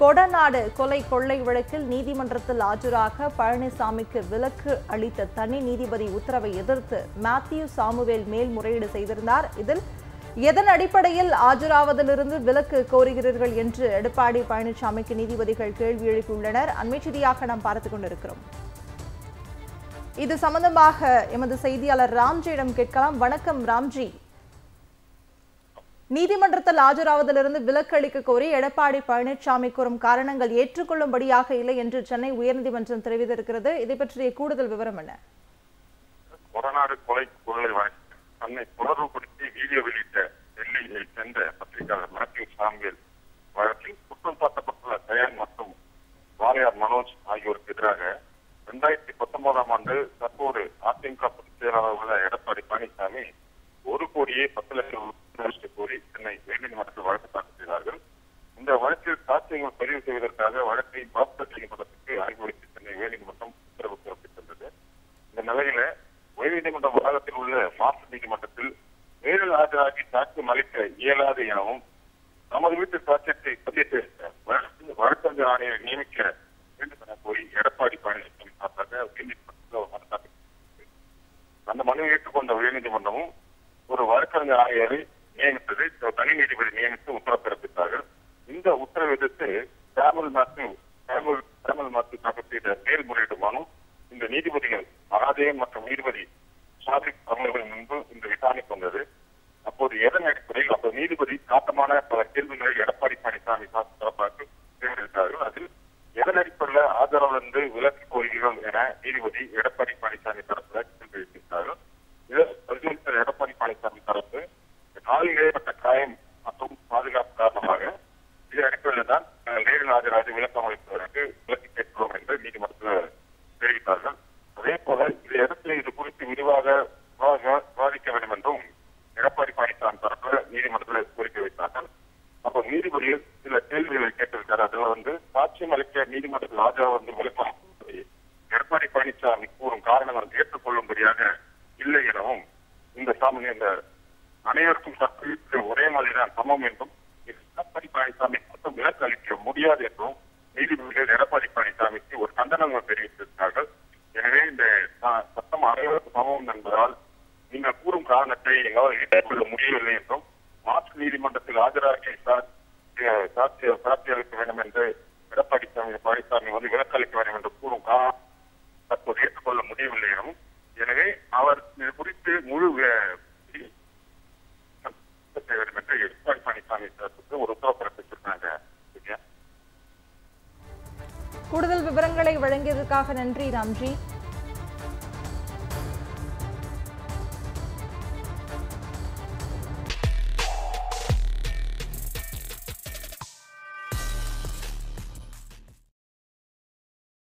கொடநாடு கொலை கொள்ளை வழக்கில் நீதிமன்றத்தில் ஆஜராக பழனிசாமிக்கு விலக்கு அளித்த தனி நீதிபதி உத்தரவை எதிர்த்து மேத்யூ சாமுவேல் மேல்முறையீடு செய்திருந்தார். இதில் எதன் அடிப்படையில் ஆஜராவதிலிருந்து விலக்கு கோருகிறீர்கள்? என்று எடப்பாடி பழனிசாமிக்கு நீதிபதிகள் கேள்வி எழுப்பியுள்ளனர். அண்மை செய்தியாக நாம் பார்த்துக் கொண்டிருக்கிறோம். இது சம்பந்தமாக எமது செய்தியாளர் ராம்ஜியிடம் கேட்கலாம். வணக்கம் ராம்ஜி. நீதிமன்றத்தில் ஆஜராவதிலிருந்து விலக்கு அளிக்க கோரி எடப்பாடி பழனிசாமி கூறும் காரணங்கள் ஏற்றுக்கொள்ளும்படியாக இல்லை என்று சென்னை உயர்நீதிமன்றம் தெரிவித்திருக்கிறது. இதை பற்றிய கூடுதல் விவரம் என்ன? கொடநாடு கொலை கொள்ளை வழக்கு தன்னை தொடர்புபடுத்தி வீடியோ வெளியிட்ட டெல்லியை சேர்ந்த பத்திரிகையாளர் மேத்யூ சாம்வேல் வழக்கில் குற்றம் சாட்டப்பட்டுள்ள தயான் மற்றும் வாரியார் மனோஜ் ஆகியோருக்கு எதிராக இரண்டாயிரத்தி பத்தொன்பதாம் ஆண்டு தற்போது அதிமுக பொதுச் செயலாளர் உள்ள எடப்பாடி பழனிசாமி ஒரு கோடியே பத்து லட்சம் ரூபாய் கோரி சென்னை உயர்நீதிமன்றத்தில் வழக்கு தாக்கல் செய்தார்கள் இந்த வழக்கில் பதிவு செய்வதற்காக வழக்கை பாஸ்கர் செய்யப்பட்டதற்கு அனுப்பிவைத்து சென்னை உயர்நீதிமன்றம் உத்தரவு பிறப்பித்திருந்தது. இந்த நிலையில உயர்நீதிமன்ற வளாகத்தில் உள்ள மாஸ்டர் நீதிமன்றத்தில் நேரில் ஆஜராகி சாட்சியம் அளிக்க இயலாது எனவும் நமது வீட்டு சாட்சியத்தை பதிவு வழக்கு- வழக்கறிஞர் ஆணையரை நியமிக்க வேண்டும் என கோரி எடப்பாடி பழனிசாமி சார்பாக உயர்நீதிமன்றத்தில் மனு தாக்கல் அந்த மனுவை ஏற்றுக்கொண்ட உயர்நீதிமன்றமும் ஒரு வழக்கறிஞர் ஆணையரை நியமித்தது தனி நீதிபதி நியமித்து உத்தரவு பிறப்பித்தார்கள் இந்த உத்தரவை எதிர்த்து சாமுel மாத்யூ சாமுel சாமுel மாத்யூ தாக்கல் செய்த மேல்முறையீடு மனு இந்த நீதிபதிகள் மகாதேவன் மற்றும் நீதிபதி சாதிக் அவர்கள் முன்பு இந்த விசாரணைக்கு வந்தது. அப்போது எதன் அடிப்படையில்? அப்போது நீதிபதி காட்டமான பல கேள்விகளை எடப்பாடி பழனிசாமி தரப்பாக்கு தேர்ந்தெடுத்தார்கள் அதில் எதன் அடிப்படையில் ஆதரவிலிருந்து விலக்கு கோரிக்கைகள் என நீதிபதி எடப்பாடி பழனிசாமி தரப்புல தெரிவித்திருக்கிறார்கள் எழுப்பியிருந்தார்கள் இதில் பரிசீலித்த எடப்பாடி பழனிசாமி தரப்பு காலில் ஏற்பட்ட காயம் மற்றும் பாதுகாப்பு காரணமாக இது அடிப்படையில் தான் நேரில் ஆஜராக விளக்கம் அளிப்பதற்கு விளக்கு தெரிவித்தார்கள் அதே போல இந்த இடத்தில் இது குறித்து விரிவாக விவாதிக்க வேண்டும் என்றும் எடப்பாடி பழனிசாமி தரப்பில் நீதிமன்றத்தில் கோரிக்கை வைத்தார்கள். அப்போ நீதிபதி சில கேள்விகளை கேட்டிருக்காரு அதுல வந்து சாட்சியம் அளிக்க நீதிமன்றத்தில் ராஜா வந்து விளக்கம் எடப்பாடி பழனிசாமி கூறும் காரணங்கள் ஏற்றுக்கொள்ளும்படியாக இல்லை எனவும் இந்த சாமி இந்த அனைவருக்கும் சட்டத்திற்கு ஒரே மாதிரிதான் சமம் என்றும் இது எடப்பாடி பழனிசாமி மட்டும் விலக்கு அளிக்க முடியாது என்றும் நீதிபதிகள் எடப்பாடி பழனிசாமிக்கு ஒரு கண்டனங்கள் தெரிவித்திருக்கிறார்கள். இந்த சட்டம் அனைவருக்கும் சமம் என்பதால் நீங்கள் கூறும் காரணத்தை எங்களால் ஏற்றுக்கொள்ள முடியவில்லை என்றும் மாற்று நீதிமன்றத்தில் ஆஜராகி சாட்சி சாட்சி அளிக்க வேண்டும் என்று எடப்பாடி பழனிசாமி வந்து விலக்கு அளிக்க வேண்டும் என்று கூறும் காரணம் தற்போது ஏற்றுக்கொள்ள முடியவில்லை எனவும் எனவே அவர் இது குறித்து முழு செய்ய வேண்டும் என்று எடப்பாடி பழனிசாமி தரப்புக்கு ஒரு உத்தரவு பிறப்பிச்சிருக்காங்க கூடுதல் விவரங்களை வழங்கியதற்காக நன்றி ராம்ஜி.